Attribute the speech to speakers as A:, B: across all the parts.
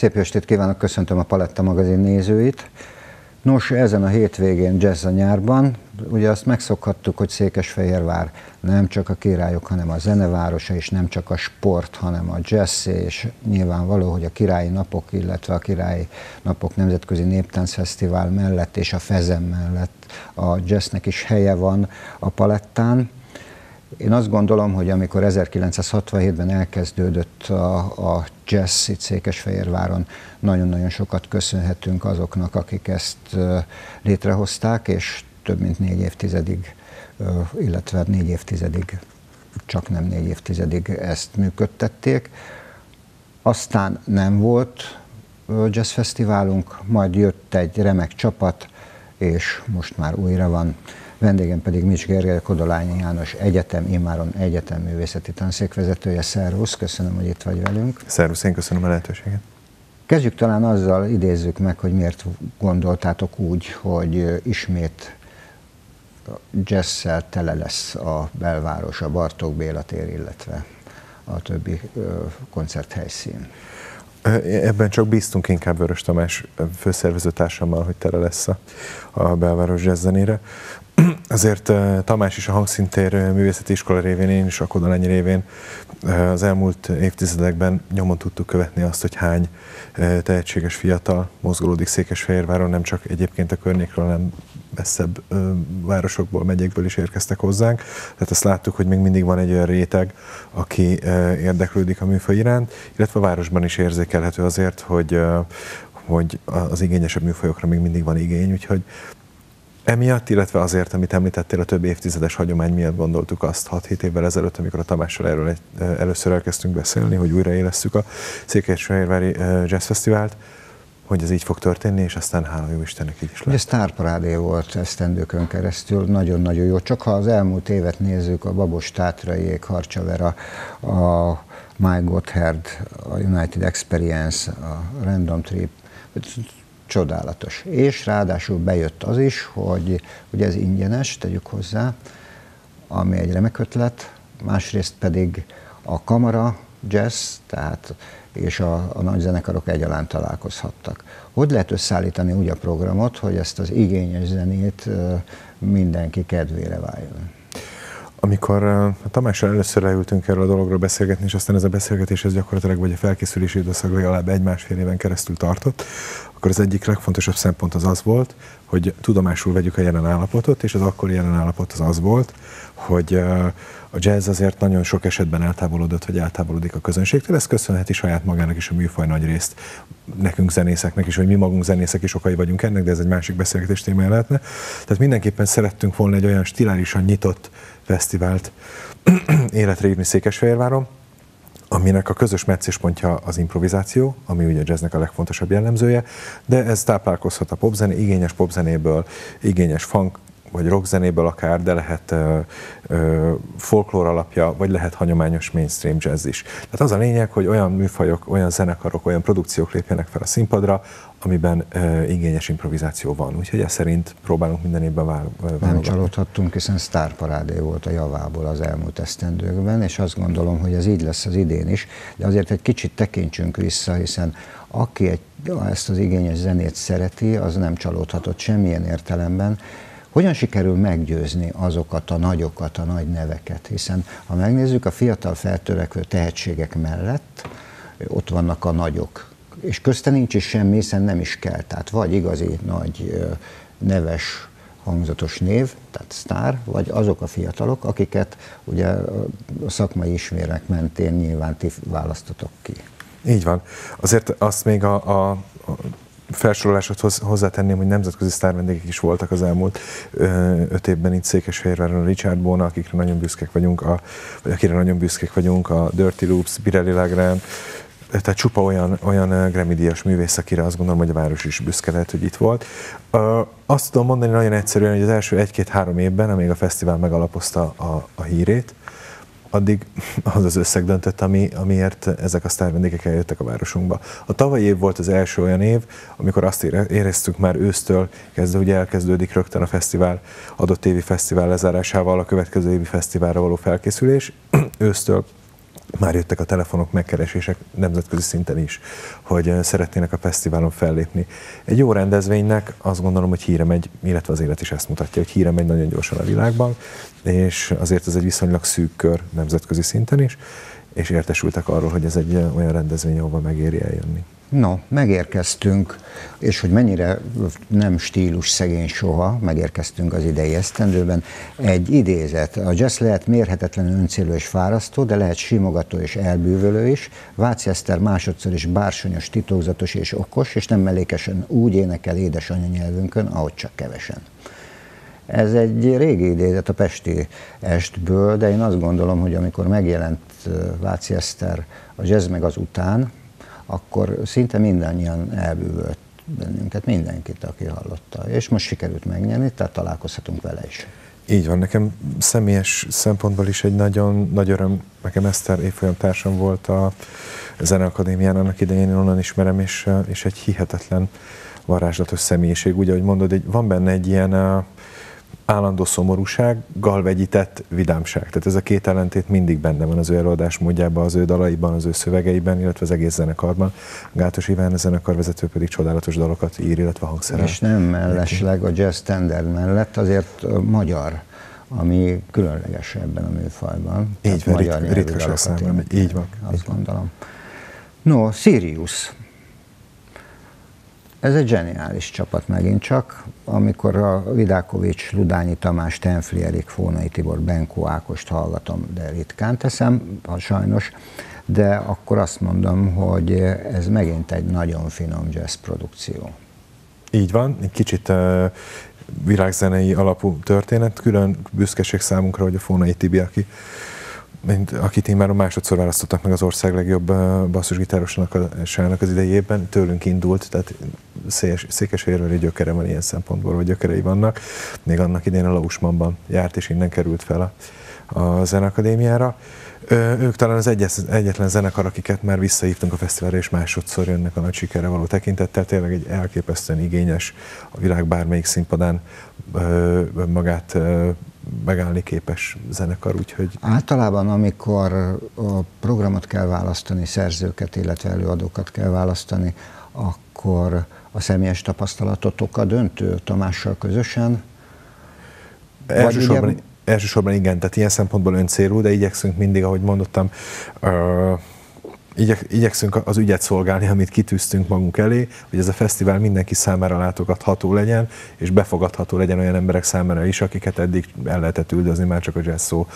A: Szép estét kívánok, köszöntöm a Paletta magazin nézőit. Nos, ezen a hétvégén jazz a nyárban, ugye azt megszokhattuk, hogy Székesfehérvár nem csak a királyok, hanem a zenevárosa, és nem csak a sport, hanem a jazz, és nyilvánvaló, hogy a királyi napok, illetve a királyi napok nemzetközi néptáncfesztivál mellett és a Fezem mellett a jazznek is helye van a palettán. Én azt gondolom, hogy amikor 1967-ben elkezdődött a, a jazz itt Székesfehérváron, nagyon-nagyon sokat köszönhetünk azoknak, akik ezt létrehozták, és több mint négy évtizedig, illetve négy évtizedig, csak nem négy évtizedig ezt működtették. Aztán nem volt jazz fesztiválunk, majd jött egy remek csapat, és most már újra van. Vendégem pedig Mics Gergely Kodolányi János Egyetem, immáron Egyetem művészeti tanszékvezetője. Szervusz, köszönöm, hogy itt vagy velünk.
B: Szervusz, én köszönöm a lehetőséget.
A: Kezdjük talán azzal, idézzük meg, hogy miért gondoltátok úgy, hogy ismét jazzszel tele lesz a belváros, a Bartók Béla tér, illetve a többi koncerthelyszín.
B: Ebben csak bíztunk inkább Vörös Tamás főszervező társammal, hogy tele lesz a, a belváros jazzzenére. Azért Tamás is a hangszintér művészeti iskola révén, én is a Kodolányi révén az elmúlt évtizedekben nyomon tudtuk követni azt, hogy hány tehetséges fiatal mozgolódik Székesfehérváron, nem csak egyébként a környékről, hanem messzebb városokból, megyékből is érkeztek hozzánk. Tehát azt láttuk, hogy még mindig van egy olyan réteg, aki érdeklődik a műfaj iránt, illetve a városban is érzékelhető azért, hogy, hogy az igényesebb műfajokra még mindig van igény, úgyhogy Emiatt, illetve azért, amit említettél, a több évtizedes hagyomány miatt gondoltuk azt 6-7 évvel ezelőtt, amikor a Tamással erről egy, először elkezdtünk beszélni, hogy újraélesztjük a Székesfehérvári Jazz Fesztivált, hogy ez így fog történni, és aztán hála jó Istennek így is lesz.
A: Ez sztárparádé volt esztendőkön keresztül, nagyon-nagyon jó. Csak ha az elmúlt évet nézzük, a Babos Tátraiék, Harcsavera, a My Gotthard, a United Experience, a Random Trip, csodálatos. És ráadásul bejött az is, hogy ugye ez ingyenes, tegyük hozzá, ami egy remek ötlet, másrészt pedig a kamara, jazz, tehát és a, a nagy zenekarok egyaránt találkozhattak. Hogy lehet összeállítani úgy a programot, hogy ezt az igényes zenét mindenki kedvére váljon?
B: Amikor a Tamással először leültünk erről a dologról beszélgetni, és aztán ez a beszélgetés ez gyakorlatilag vagy a felkészülési időszak legalább egy-másfél éven keresztül tartott, akkor az egyik legfontosabb szempont az az volt, hogy tudomásul vegyük a jelen állapotot, és az akkori jelen állapot az az volt, hogy a jazz azért nagyon sok esetben eltávolodott, vagy eltávolodik a közönségtől. Ez köszönheti saját magának is a műfaj nagy részt, nekünk zenészeknek is, hogy mi magunk zenészek is okai vagyunk ennek, de ez egy másik beszélgetés témája lehetne. Tehát mindenképpen szerettünk volna egy olyan stilárisan nyitott fesztivált életre írni Székesfehérváron, aminek a közös meccéspontja az improvizáció, ami ugye a jazznek a legfontosabb jellemzője, de ez táplálkozhat a popzené, igényes popzenéből, igényes funk, vagy rockzenéből akár, de lehet folklór alapja, vagy lehet hagyományos mainstream jazz is. Tehát az a lényeg, hogy olyan műfajok, olyan zenekarok, olyan produkciók lépjenek fel a színpadra, amiben ö, igényes improvizáció van. Úgyhogy ez szerint próbálunk minden évben válogatni.
A: Nem csalódhattunk, hiszen sztárparádé volt a javából az elmúlt esztendőkben, és azt gondolom, hogy ez így lesz az idén is, de azért egy kicsit tekintsünk vissza, hiszen aki egy, ezt az igényes zenét szereti, az nem csalódhatott semmilyen értelemben, hogyan sikerül meggyőzni azokat a nagyokat, a nagy neveket? Hiszen ha megnézzük a fiatal feltörekvő tehetségek mellett, ott vannak a nagyok, és közte nincs is semmi, hiszen nem is kell. Tehát vagy igazi nagy neves hangzatos név, tehát sztár, vagy azok a fiatalok, akiket ugye a szakmai ismérek mentén nyilván ti választotok ki.
B: Így van. Azért azt még a, a, a felsorolásot hozzátenném, hogy nemzetközi sztárvendégek is voltak az elmúlt öt évben itt Székesfehérváron, Richard Bona, akikre nagyon büszkék vagyunk, a, vagy akire nagyon büszkék vagyunk, a Dirty Loops, Birelli Lagrán, tehát csupa olyan, olyan Grammy-díjas művész, akire azt gondolom, hogy a város is büszke lehet, hogy itt volt. Azt tudom mondani nagyon egyszerűen, hogy az első egy-két-három évben, amíg a fesztivál megalapozta a, a hírét, addig az az összeg döntött, ami, amiért ezek a sztárvendégek eljöttek a városunkba. A tavalyi év volt az első olyan év, amikor azt éreztük már ősztől kezdve, hogy elkezdődik rögtön a fesztivál, adott évi fesztivál lezárásával a következő évi fesztiválra való felkészülés. ősztől már jöttek a telefonok, megkeresések nemzetközi szinten is, hogy szeretnének a fesztiválon fellépni. Egy jó rendezvénynek azt gondolom, hogy híre megy, illetve az élet is ezt mutatja, hogy híre megy nagyon gyorsan a világban, és azért ez egy viszonylag szűk kör nemzetközi szinten is, és értesültek arról, hogy ez egy olyan rendezvény, ahova megéri eljönni.
A: No, megérkeztünk, és hogy mennyire nem stílus szegény soha, megérkeztünk az idei esztendőben. Egy idézet, a jazz lehet mérhetetlenül öncélú és fárasztó, de lehet simogató és elbűvölő is. Váci Eszter másodszor is bársonyos, titokzatos és okos, és nem mellékesen úgy énekel édes anyanyelvünkön, ahogy csak kevesen. Ez egy régi idézet a Pesti estből, de én azt gondolom, hogy amikor megjelent Váci Eszter a jazz meg az után, akkor szinte mindannyian elbűvölt bennünket, mindenkit, aki hallotta. És most sikerült megnyerni, tehát találkozhatunk vele is.
B: Így van, nekem személyes szempontból is egy nagyon nagy öröm, nekem Eszter évfolyam társam volt a Zeneakadémián, annak idején én onnan ismerem, és, és egy hihetetlen varázslatos személyiség. Úgy, ahogy mondod, egy, van benne egy ilyen állandó szomorúsággal vegyített vidámság. Tehát ez a két ellentét mindig benne van az ő előadás módjában, az ő dalaiban, az ő szövegeiben, illetve az egész zenekarban. Gátos Iván, a zenekarvezető pedig csodálatos dalokat ír, illetve hangszerel.
A: És nem mellesleg a jazz standard mellett azért magyar ami különleges ebben a műfajban.
B: Így van, rit- számomra, így van.
A: Azt így gondolom. No, Sirius. Ez egy zseniális csapat megint csak, amikor a Vidákovics, Ludányi Tamás, Tenfli Erik, Fónai Tibor, Benkó Ákost hallgatom, de ritkán teszem, ha sajnos, de akkor azt mondom, hogy ez megint egy nagyon finom jazz produkció.
B: Így van, egy kicsit uh, világzenei alapú történet, külön büszkeség számunkra, hogy a Fónai Tibi, aki mint akit én már a másodszor választottak meg az ország legjobb basszusgitárosának az idejében, tőlünk indult, tehát Székesfehérvári gyökere van ilyen szempontból, vagy gyökerei vannak. Még annak idén a Lausmanban járt, és innen került fel a, a Zenakadémiára. Ők talán az egyetlen zenekar, akiket már visszahívtunk a fesztiválra, és másodszor jönnek a nagy sikerre való tekintettel. Tényleg egy elképesztően igényes, a világ bármelyik színpadán magát megállni képes zenekar, úgyhogy...
A: Általában, amikor a programot kell választani, szerzőket, illetve előadókat kell választani, akkor a személyes tapasztalatotok a döntő Tamással közösen?
B: Elsősorban, ugye... elsősorban igen, tehát ilyen szempontból öncélú, de igyekszünk mindig, ahogy mondottam, uh, igyek, igyekszünk az ügyet szolgálni, amit kitűztünk magunk elé, hogy ez a fesztivál mindenki számára látogatható legyen, és befogadható legyen olyan emberek számára is, akiket eddig el lehetett üldözni már csak a jazz szó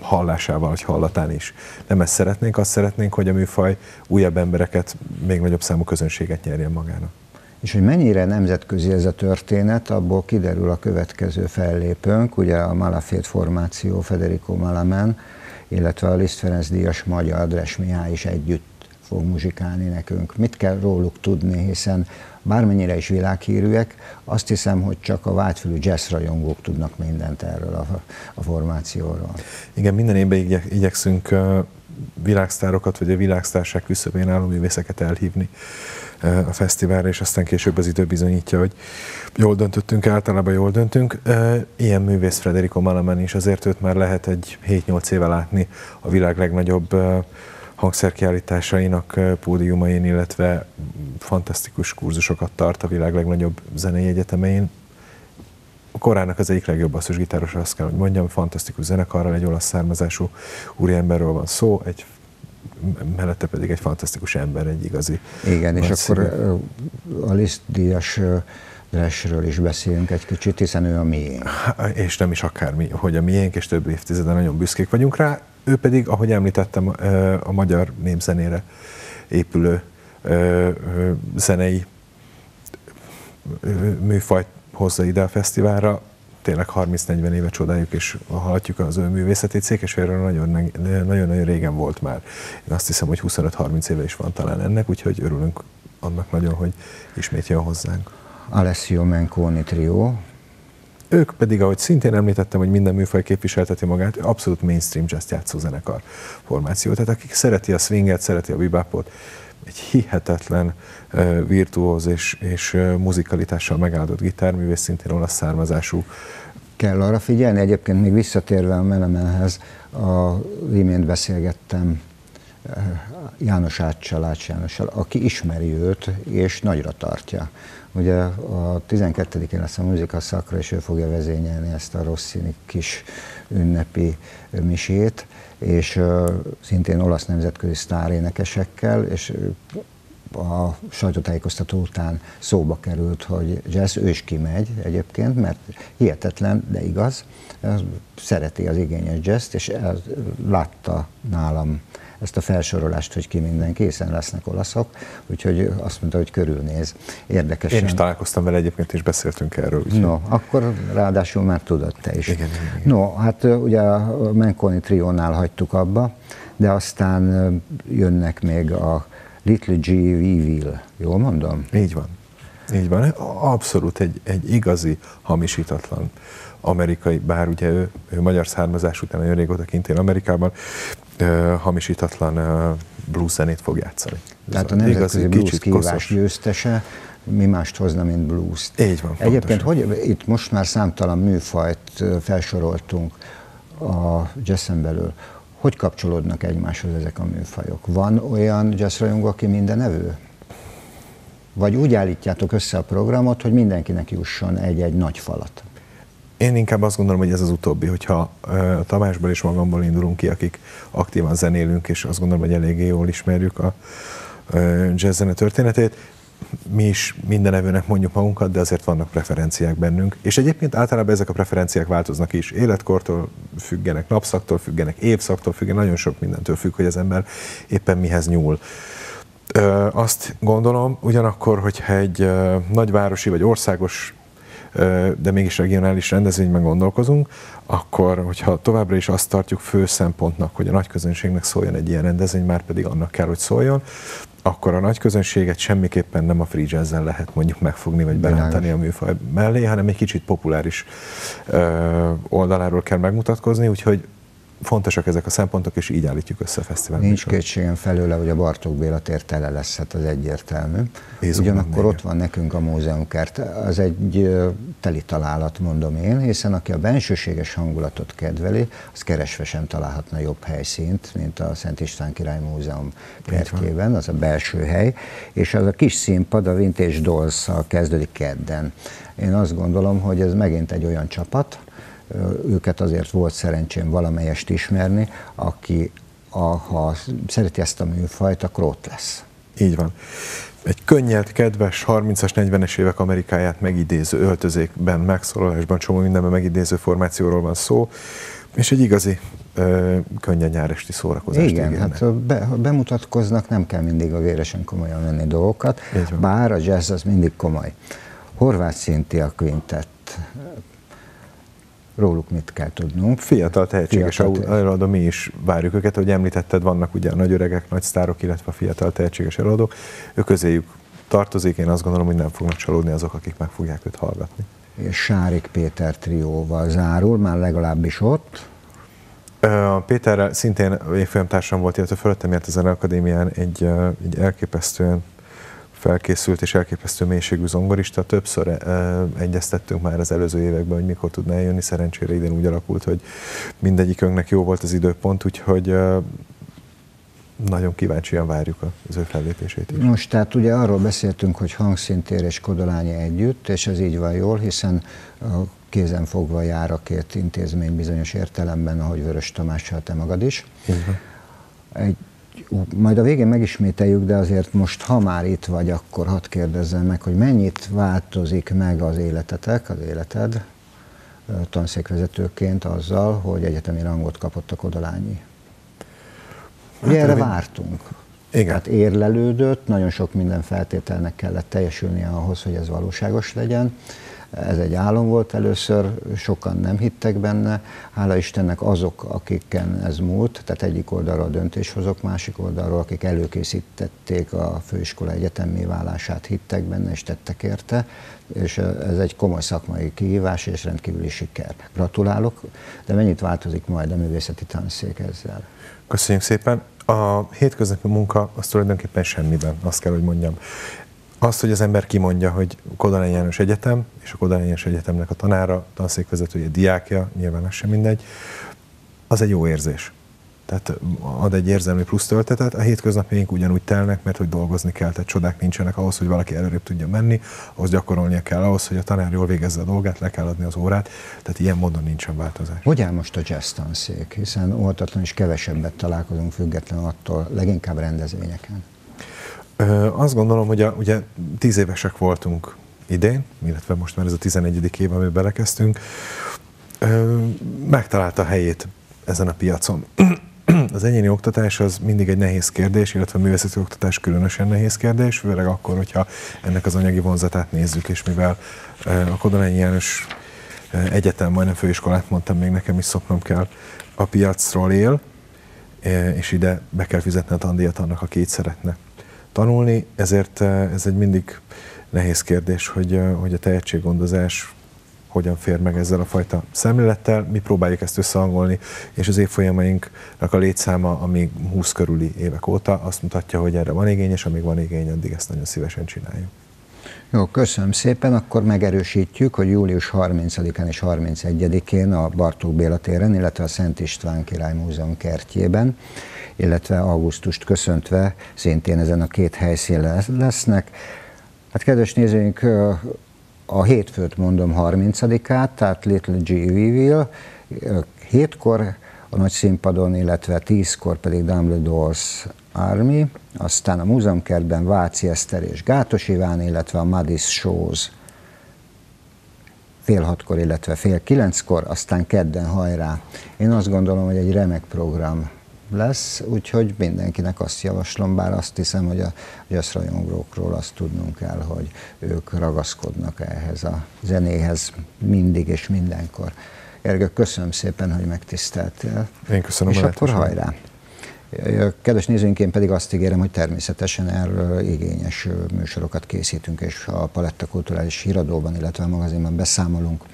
B: hallásával, vagy hallatán is. Nem ezt szeretnénk, azt szeretnénk, hogy a műfaj újabb embereket, még nagyobb számú közönséget nyerjen magának.
A: És hogy mennyire nemzetközi ez a történet, abból kiderül a következő fellépőnk, ugye a Malafét formáció, Federico Malamen, illetve a Liszt Ferenc díjas magyar Dres Mihály is együtt fog muzsikálni nekünk. Mit kell róluk tudni, hiszen bármennyire is világhírűek, azt hiszem, hogy csak a vágyfülű jazz rajongók tudnak mindent erről a, a formációról.
B: Igen, minden évben igyek, igyekszünk világsztárokat, vagy a világsztárság küszöbén álló művészeket elhívni a fesztiválra, és aztán később az idő bizonyítja, hogy jól döntöttünk, általában jól döntünk. Ilyen művész Frederico Malaman is, azért őt már lehet egy 7-8 éve látni a világ legnagyobb hangszerkiállításainak pódiumain, illetve fantasztikus kurzusokat tart a világ legnagyobb zenei egyetemein. A korának az egyik legjobb basszusgitáros, azt kell, hogy mondjam, fantasztikus zenekarral, egy olasz származású úriemberről van szó, egy mellette pedig egy fantasztikus ember, egy igazi.
A: Igen, és akkor a Liszt díjas Dresről is beszélünk egy kicsit, hiszen ő a miénk.
B: És nem is akármi, hogy a miénk, és több évtizeden nagyon büszkék vagyunk rá. Ő pedig, ahogy említettem, a magyar népzenére épülő zenei műfajt hozza ide a fesztiválra. Tényleg 30-40 éve csodáljuk és hallhatjuk az ő művészetét. Székesfehérről nagyon-nagyon régen volt már. Én azt hiszem, hogy 25-30 éve is van talán ennek, úgyhogy örülünk annak nagyon, hogy ismét jön hozzánk.
A: Alessio Menconi Trio.
B: Ők pedig, ahogy szintén említettem, hogy minden műfaj képviselteti magát, abszolút mainstream jazz játszó zenekar formáció. Tehát akik szereti a swinget, szereti a bebopot, egy hihetetlen virtuóz és, és muzikalitással megáldott gitárművész, szintén olasz származású,
A: kell arra figyelni. Egyébként még visszatérve a Melemenhez, a imént beszélgettem János Áccsal, Ács Jánossal, aki ismeri őt, és nagyra tartja. Ugye a 12-én lesz a muzika szakra, és ő fogja vezényelni ezt a Rossini kis ünnepi misét, és szintén olasz nemzetközi sztárénekesekkel, és a sajtótájékoztató után szóba került, hogy jazz, ő is kimegy egyébként, mert hihetetlen, de igaz, szereti az igényes jazz és látta nálam ezt a felsorolást, hogy ki minden készen lesznek olaszok, úgyhogy azt mondta, hogy körülnéz. Érdekes.
B: Én is találkoztam vele egyébként, és beszéltünk erről.
A: Úgyhogy... No, akkor ráadásul már tudod te is.
B: Igen, igen,
A: igen. No, hát ugye a Menkoni triónál hagytuk abba, de aztán jönnek még a Little G. Weevil, jól mondom?
B: Így van. Így van. Abszolút egy, egy igazi, hamisítatlan amerikai, bár ugye ő, ő magyar származás után nagyon régóta kint él Amerikában, hamisítatlan blues zenét fog játszani.
A: Tehát a nemzetközi blues kívás győztese, mi mást hozna, mint blues
B: Így van.
A: Egyébként, pontosan. hogy itt most már számtalan műfajt felsoroltunk a jazzen belül. Hogy kapcsolódnak egymáshoz ezek a műfajok? Van olyan jazzrajongó, aki minden evő? Vagy úgy állítjátok össze a programot, hogy mindenkinek jusson egy-egy nagy falat?
B: Én inkább azt gondolom, hogy ez az utóbbi, hogyha a Tamásból és magamból indulunk ki, akik aktívan zenélünk, és azt gondolom, hogy eléggé jól ismerjük a jazz zene történetét, mi is minden evőnek mondjuk magunkat, de azért vannak preferenciák bennünk. És egyébként általában ezek a preferenciák változnak is. Életkortól függenek, napszaktól függenek, évszaktól függenek, nagyon sok mindentől függ, hogy az ember éppen mihez nyúl. Ö, azt gondolom, ugyanakkor, hogyha egy nagyvárosi vagy országos de mégis regionális rendezvényben gondolkozunk, akkor, hogyha továbbra is azt tartjuk fő szempontnak, hogy a nagy közönségnek szóljon egy ilyen rendezvény, már pedig annak kell, hogy szóljon, akkor a nagy közönséget semmiképpen nem a free jazz lehet mondjuk megfogni, vagy berántani a műfaj mellé, hanem egy kicsit populáris ö, oldaláról kell megmutatkozni, úgyhogy fontosak ezek a szempontok, és így állítjuk össze a fesztivál.
A: Nincs kétségem felőle, hogy a Bartók Béla tér tele lesz, hát az egyértelmű. Ézum Ugyanakkor ott van nekünk a múzeumkert. Az egy teli találat, mondom én, hiszen aki a bensőséges hangulatot kedveli, az keresve sem találhatna jobb helyszínt, mint a Szent István Király Múzeum kertjében, az a belső hely, és az a kis színpad a Vintage dolls kezdődik kedden. Én azt gondolom, hogy ez megint egy olyan csapat, őket azért volt szerencsém valamelyest ismerni, aki a, ha szereti ezt a műfajt, akkor ott lesz.
B: Így van. Egy könnyed, kedves, 30-as, 40-es évek Amerikáját megidéző öltözékben, megszólalásban, csomó mindenben megidéző formációról van szó, és egy igazi ö, könnyen nyáresti szórakozást
A: Igen, ígérnek. hát be, ha bemutatkoznak, nem kell mindig a véresen komolyan venni dolgokat, bár a jazz az mindig komoly. Horváth Szintia Quintet róluk mit kell tudnunk.
B: Fiatal tehetséges előadó, mi is várjuk őket, hogy említetted, vannak ugye a nagy öregek, nagy sztárok, illetve a fiatal tehetséges előadók, ők közéjük tartozik, én azt gondolom, hogy nem fognak csalódni azok, akik meg fogják őt hallgatni.
A: És Sárik Péter trióval zárul, már legalábbis ott.
B: A Péterrel szintén évfolyamtársam volt, illetve fölöttem járt az Akadémián egy, egy elképesztően felkészült és elképesztő mélységű zongorista. Többször e, egyeztettünk már az előző években, hogy mikor tudná eljönni. Szerencsére idén úgy alakult, hogy mindegyikünknek jó volt az időpont, úgyhogy e, nagyon kíváncsian várjuk az ő fellépését is.
A: Most tehát ugye arról beszéltünk, hogy hangszintér és Kodolányi együtt, és ez így van jól, hiszen a kézen fogva jár a két intézmény bizonyos értelemben, ahogy Vörös Tamással te magad is. Egy majd a végén megismételjük, de azért most, ha már itt vagy, akkor hadd kérdezzem meg, hogy mennyit változik meg az életetek, az életed tanszékvezetőként azzal, hogy egyetemi rangot kapott a Kodolányi. Ugye hát, erre vártunk.
B: Igen.
A: Tehát érlelődött, nagyon sok minden feltételnek kellett teljesülnie ahhoz, hogy ez valóságos legyen. Ez egy álom volt először, sokan nem hittek benne. Hála Istennek azok, akiken ez múlt, tehát egyik oldalról döntéshozók, másik oldalról, akik előkészítették a főiskola egyetemi válását, hittek benne és tettek érte, és ez egy komoly szakmai kihívás és rendkívüli siker. Gratulálok, de mennyit változik majd a művészeti tanszék ezzel?
B: Köszönjük szépen. A hétköznapi munka az tulajdonképpen semmiben, azt kell, hogy mondjam azt, hogy az ember kimondja, hogy Kodalány János Egyetem, és a Kodalány János Egyetemnek a tanára, tanszékvezetője, diákja, nyilván az sem mindegy, az egy jó érzés. Tehát ad egy érzelmi plusz töltetet. A hétköznapjaink ugyanúgy telnek, mert hogy dolgozni kell, tehát csodák nincsenek ahhoz, hogy valaki előrébb tudja menni, ahhoz gyakorolnia kell, ahhoz, hogy a tanár jól végezze a dolgát, le kell adni az órát, tehát ilyen módon nincsen változás.
A: Hogy áll most a jazz tanszék? Hiszen óvatatlan is kevesebbet találkozunk függetlenül attól, leginkább rendezvényeken.
B: Ö, azt gondolom, hogy a, ugye tíz évesek voltunk idén, illetve most már ez a 11. év, amiben belekezdtünk, ö, megtalálta a helyét ezen a piacon. Az egyéni oktatás az mindig egy nehéz kérdés, illetve a művészeti oktatás különösen nehéz kérdés, főleg akkor, hogyha ennek az anyagi vonzatát nézzük, és mivel a Kodolányi János egyetem, majdnem főiskolát mondtam, még nekem is szoknom kell, a piacról él, és ide be kell fizetni a tandíjat annak, aki itt szeretne tanulni, ezért ez egy mindig nehéz kérdés, hogy, hogy a tehetséggondozás hogyan fér meg ezzel a fajta szemlélettel. Mi próbáljuk ezt összehangolni, és az évfolyamainknak a létszáma, ami 20 körüli évek óta, azt mutatja, hogy erre van igény, és amíg van igény, addig ezt nagyon szívesen csináljuk.
A: Jó, köszönöm szépen. Akkor megerősítjük, hogy július 30-án és 31-én a Bartók Béla téren, illetve a Szent István Király Múzeum kertjében, illetve augusztust köszöntve szintén ezen a két helyszín lesznek. Hát kedves nézőink, a hétfőt mondom 30-át, tehát Little G. Reveal, hétkor a nagy színpadon, illetve tízkor pedig Dumbledore's Army, aztán a múzeumkertben Váci Eszter és Gátos Iván, illetve a Madis Shows fél hatkor, illetve fél kilenckor, aztán kedden hajrá. Én azt gondolom, hogy egy remek program lesz, úgyhogy mindenkinek azt javaslom, bár azt hiszem, hogy a jazzrajongókról azt tudnunk kell, hogy ők ragaszkodnak ehhez a zenéhez mindig és mindenkor. Ergő, köszönöm szépen, hogy megtiszteltél.
B: Én köszönöm
A: És akkor hajrá! Kedves nézőink, én pedig azt ígérem, hogy természetesen erről igényes műsorokat készítünk, és a Paletta Kulturális Híradóban, illetve a magazinban beszámolunk.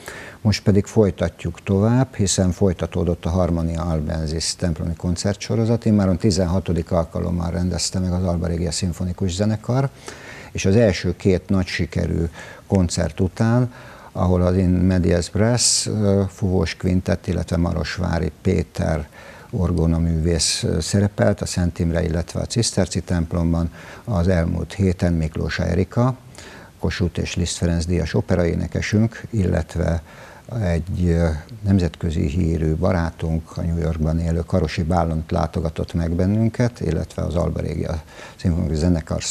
A: Most pedig folytatjuk tovább, hiszen folytatódott a Harmonia Albenzis templomi koncertsorozat. Én már a 16. alkalommal rendezte meg az Alba Regia Szimfonikus Zenekar, és az első két nagy sikerű koncert után ahol az In Medias Brass fuvós kvintett, illetve Marosvári Péter orgona művész szerepelt a Szent Imre, illetve a Ciszterci templomban. Az elmúlt héten Miklós Erika, Kossuth és Liszt Ferenc díjas operaénekesünk, illetve egy nemzetközi hírű barátunk, a New Yorkban élő Karosi Bálont látogatott meg bennünket, illetve az Alba Régia Szimfonikus Zenekar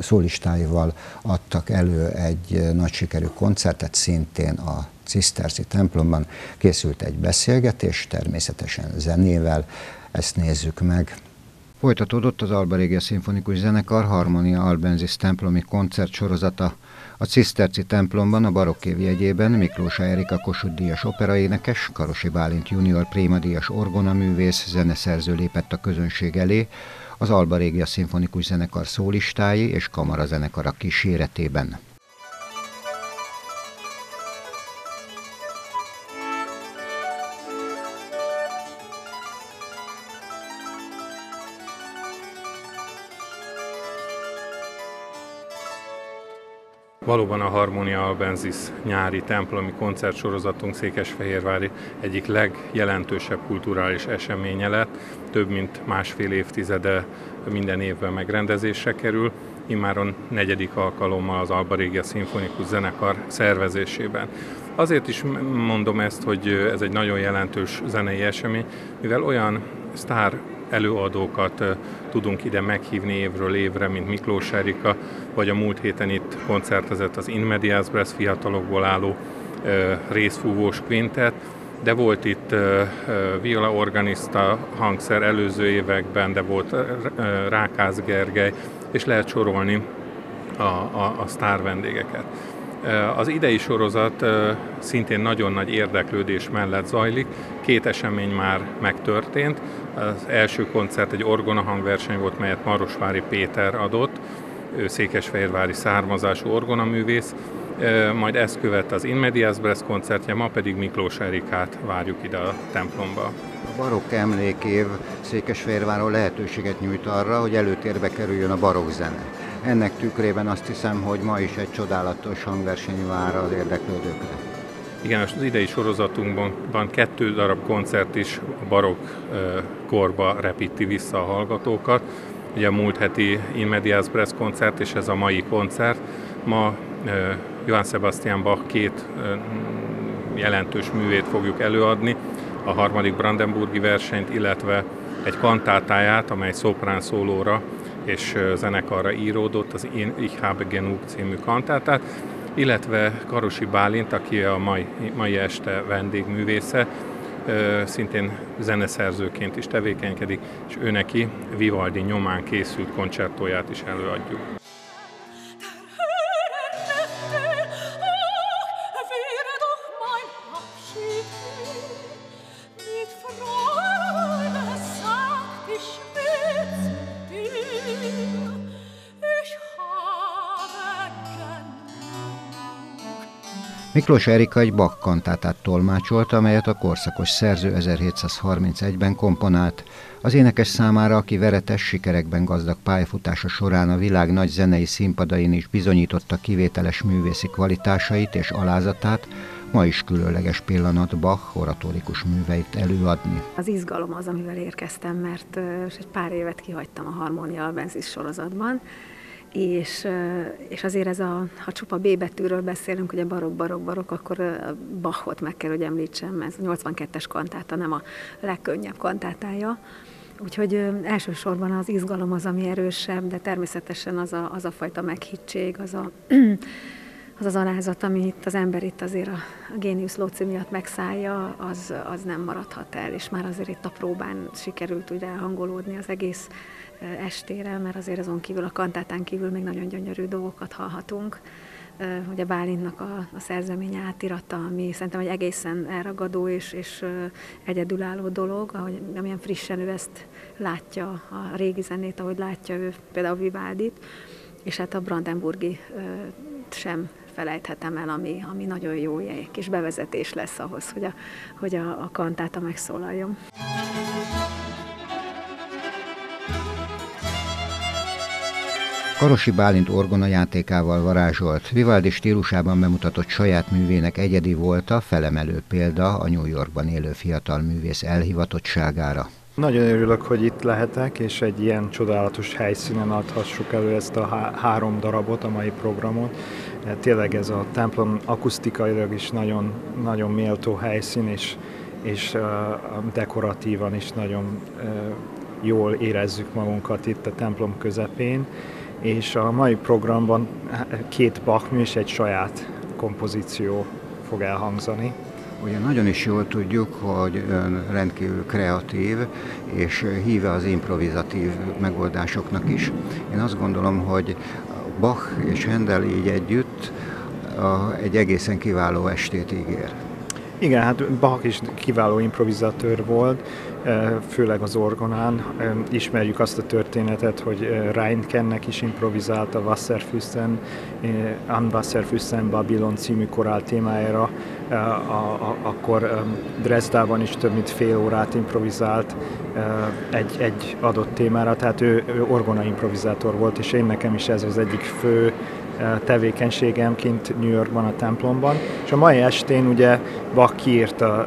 A: szólistáival adtak elő egy nagy sikerű koncertet, szintén a Ciszterci templomban. Készült egy beszélgetés, természetesen zenével, ezt nézzük meg. Folytatódott az Alba Régia Szimfonikus Zenekar Harmonia Albenzis templomi koncert sorozata. A Ciszterci templomban a barokkév jegyében Miklós Erika Kossuth díjas operaénekes, Karosi Bálint junior prémadíjas orgonaművész, zeneszerző lépett a közönség elé, az Alba Régia Szimfonikus Zenekar szólistái és kamarazenekara kíséretében.
C: Valóban a Harmonia Albenzis nyári templomi koncertsorozatunk Székesfehérvári egyik legjelentősebb kulturális eseménye lett. Több mint másfél évtizede minden évben megrendezésre kerül. Immáron negyedik alkalommal az Alba Régia Szimfonikus Zenekar szervezésében. Azért is mondom ezt, hogy ez egy nagyon jelentős zenei esemény, mivel olyan sztár előadókat tudunk ide meghívni évről évre, mint Miklós Erika, vagy a múlt héten itt koncertezett az In Medias Brass fiatalokból álló részfúvós kvintet, de volt itt viola organista hangszer előző években, de volt Rákász Gergely, és lehet sorolni a, a, a sztár vendégeket. Az idei sorozat szintén nagyon nagy érdeklődés mellett zajlik. Két esemény már megtörtént. Az első koncert egy orgona hangverseny volt, melyet Marosvári Péter adott. Ő székesfehérvári származású orgonaművész. Majd ezt követ az In Medias Brass koncertje, ma pedig Miklós Erikát várjuk ide a templomba.
A: A barokk emlékév Székesfehérváron lehetőséget nyújt arra, hogy előtérbe kerüljön a barokk zene ennek tükrében azt hiszem, hogy ma is egy csodálatos hangverseny vár az érdeklődőkre.
C: Igen, az idei sorozatunkban van kettő darab koncert is a barokk korba repíti vissza a hallgatókat. Ugye a múlt heti In Medias Press koncert és ez a mai koncert. Ma Johann Sebastian Bach két jelentős művét fogjuk előadni, a harmadik Brandenburgi versenyt, illetve egy kantátáját, amely szoprán szólóra és zenekarra íródott, az Ich habe genug című kantátát, illetve Karosi Bálint, aki a mai, mai este vendégművésze, szintén zeneszerzőként is tevékenykedik, és ő neki Vivaldi nyomán készült koncertóját is előadjuk.
A: Miklós Erika egy Bach kantátát tolmácsolta, amelyet a korszakos szerző 1731-ben komponált. Az énekes számára, aki veretes sikerekben gazdag pályafutása során a világ nagy zenei színpadain is bizonyította kivételes művészi kvalitásait és alázatát, ma is különleges pillanat Bach oratórikus műveit előadni.
D: Az izgalom az, amivel érkeztem, mert egy pár évet kihagytam a Harmonia Albenzis sorozatban, és, és azért ez a, ha csupa B betűről beszélünk, ugye barok, barok, barok, akkor Bachot meg kell, hogy említsem, ez a 82-es kantáta, nem a legkönnyebb kantátája. Úgyhogy elsősorban az izgalom az, ami erősebb, de természetesen az a, az a fajta meghittség, az a, az az alázat, ami itt az ember itt azért a, a géniusz lóci miatt megszállja, az, az nem maradhat el, és már azért itt a próbán sikerült ugye hangolódni az egész estére, mert azért azon kívül, a kantátán kívül még nagyon gyönyörű dolgokat hallhatunk. Ugye Bálintnak a, a szerzeménye átirata, ami szerintem egy egészen elragadó és, és egyedülálló dolog, ahogy, amilyen frissen ő ezt látja, a régi zenét, ahogy látja ő például Vivaldit, és hát a Brandenburgi sem felejthetem el, ami, ami nagyon jó kis bevezetés lesz ahhoz, hogy a, hogy a, a kantáta megszólaljon.
A: Karosi Bálint orgona játékával varázsolt, Vivaldi stílusában bemutatott saját művének egyedi volta, felemelő példa a New Yorkban élő fiatal művész elhivatottságára.
E: Nagyon örülök, hogy itt lehetek, és egy ilyen csodálatos helyszínen adhassuk elő ezt a há- három darabot, a mai programot. Tényleg ez a templom akusztikailag is nagyon, nagyon méltó helyszín, és, és dekoratívan is nagyon jól érezzük magunkat itt a templom közepén és a mai programban két Bach és egy saját kompozíció fog elhangzani.
A: Ugye nagyon is jól tudjuk, hogy ön rendkívül kreatív, és híve az improvizatív megoldásoknak is. Én azt gondolom, hogy Bach és Handel így együtt egy egészen kiváló estét ígér.
E: Igen, hát Bach is kiváló improvizatőr volt, főleg az orgonán. Ismerjük azt a történetet, hogy Reinkennek is improvizált a Wasserfüssen, An Wasserfüssen Babylon című korál témájára, akkor Dresdában is több mint fél órát improvizált egy, egy adott témára, tehát ő, ő orgona improvizátor volt, és én nekem is ez az egyik fő tevékenységem kint New Yorkban, a templomban. És a mai estén ugye Bach kiírta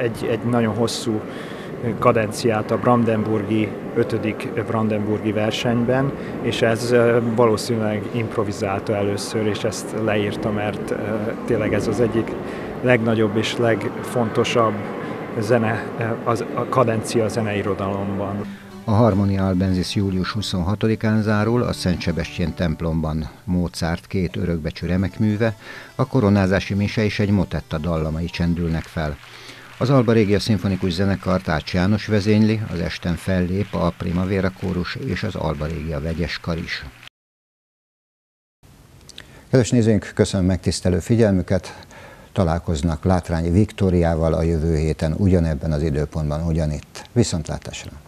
E: egy, egy nagyon hosszú kadenciát a Brandenburgi, 5. Brandenburgi versenyben, és ez valószínűleg improvizálta először, és ezt leírta, mert tényleg ez az egyik legnagyobb és legfontosabb zene, az, a kadencia a zeneirodalomban.
A: A Harmonia Albenzis július 26-án zárul a Szent Sebestyén templomban Mozart két örökbecsű remekműve, a koronázási mise és egy motetta dallamai csendülnek fel. Az Alba Régia Szimfonikus Zenekar Tács János vezényli, az esten fellép a Primavera kórus és az Alba Régia vegyes kar is. Kedves nézőink, köszönöm megtisztelő figyelmüket! Találkoznak Látrányi Viktóriával a jövő héten ugyanebben az időpontban ugyanitt. Viszontlátásra!